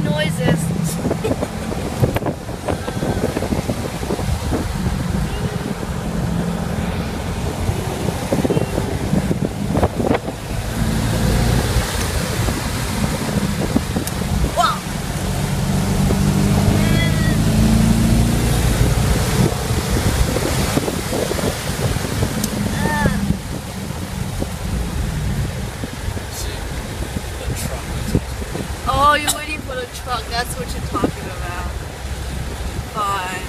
noises. Oh, you're waiting for the truck. That's what you're talking about. Fine.